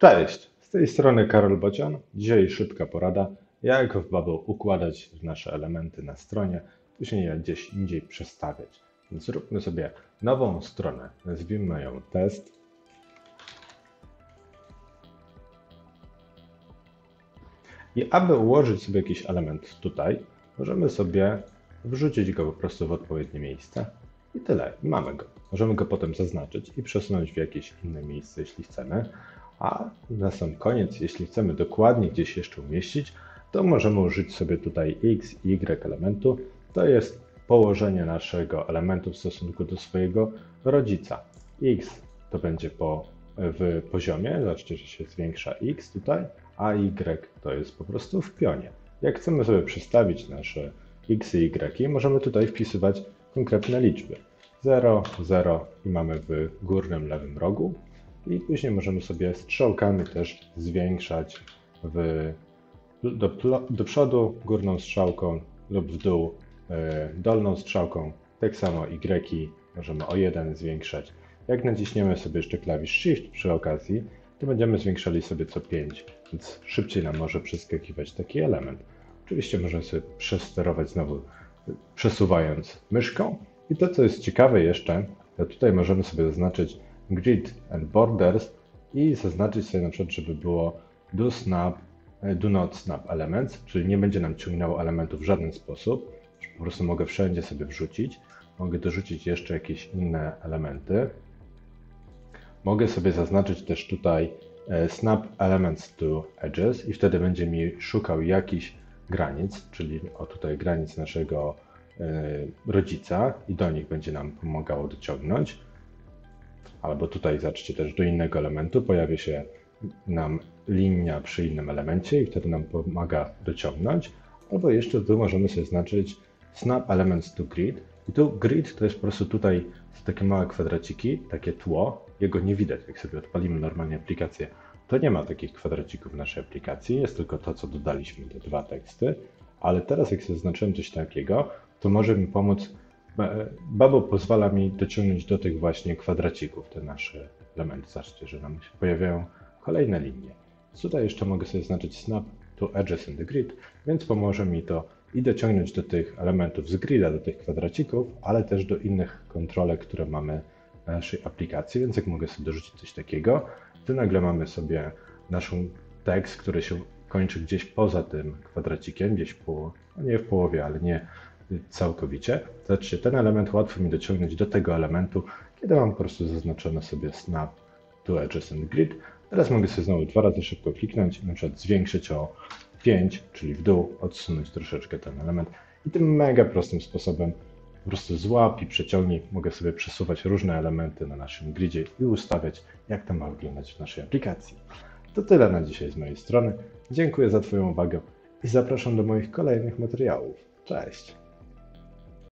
Cześć, z tej strony Karol Bocian. Dzisiaj szybka porada, jak w Bubble układać nasze elementy na stronie, później je gdzieś indziej przestawiać. Więc zróbmy sobie nową stronę, nazwijmy ją test. I aby ułożyć sobie jakiś element tutaj, możemy sobie wrzucić go po prostu w odpowiednie miejsce. I tyle, mamy go. Możemy go potem zaznaczyć i przesunąć w jakieś inne miejsce, jeśli chcemy. A na sam koniec, jeśli chcemy dokładnie gdzieś jeszcze umieścić, to możemy użyć sobie tutaj x i y elementu. To jest położenie naszego elementu w stosunku do swojego rodzica. x to będzie po, w poziomie, zobaczcie, że się zwiększa x tutaj, a y to jest po prostu w pionie. Jak chcemy sobie przestawić nasze x i y, możemy tutaj wpisywać konkretne liczby. 0, 0 i mamy w górnym lewym rogu. I później możemy sobie strzałkami też zwiększać w, do, do przodu górną strzałką lub w dół e, dolną strzałką. Tak samo Y możemy o 1 zwiększać. Jak naciśniemy sobie jeszcze klawisz Shift przy okazji, to będziemy zwiększali sobie co 5, więc szybciej nam może przeskakiwać taki element. Oczywiście możemy sobie przesterować znowu przesuwając myszką. I to, co jest ciekawe jeszcze, to tutaj możemy sobie zaznaczyć grid and borders i zaznaczyć sobie na przykład, żeby było do snap, e, do not snap elements, czyli nie będzie nam ciągnęło elementów w żaden sposób. Po prostu mogę wszędzie sobie wrzucić. Mogę dorzucić jeszcze jakieś inne elementy. Mogę sobie zaznaczyć też tutaj e, snap elements to edges i wtedy będzie mi szukał jakichś granic, czyli o tutaj granic naszego e, rodzica i do nich będzie nam pomagało dociągnąć albo tutaj zobaczcie też do innego elementu. Pojawia się nam linia przy innym elemencie i wtedy nam pomaga dociągnąć, albo jeszcze tu możemy sobie znaczyć snap elements to grid. I tu grid to jest po prostu tutaj takie małe kwadraciki, takie tło, jego nie widać, jak sobie odpalimy normalnie aplikację, to nie ma takich kwadracików w naszej aplikacji, jest tylko to, co dodaliśmy, te dwa teksty, ale teraz jak sobie zaznaczyłem coś takiego, to może mi pomóc Babo pozwala mi dociągnąć do tych właśnie kwadracików te nasze elementy. Zobaczcie, że nam się pojawiają kolejne linie. Tutaj jeszcze mogę sobie znaczyć snap to edges in the grid, więc pomoże mi to i dociągnąć do tych elementów z grida, do tych kwadracików, ale też do innych kontrolek, które mamy w naszej aplikacji, więc jak mogę sobie dorzucić coś takiego, to nagle mamy sobie naszą tekst, który się kończy gdzieś poza tym kwadracikiem, gdzieś po, nie w połowie, ale nie całkowicie. Zobaczcie, ten element łatwo mi dociągnąć do tego elementu, kiedy mam po prostu zaznaczone sobie snap to and grid. Teraz mogę sobie znowu dwa razy szybko kliknąć, na przykład zwiększyć o 5, czyli w dół, odsunąć troszeczkę ten element i tym mega prostym sposobem po prostu złap i przeciągnij. Mogę sobie przesuwać różne elementy na naszym gridzie i ustawiać, jak to ma wyglądać w naszej aplikacji. To tyle na dzisiaj z mojej strony. Dziękuję za Twoją uwagę i zapraszam do moich kolejnych materiałów. Cześć!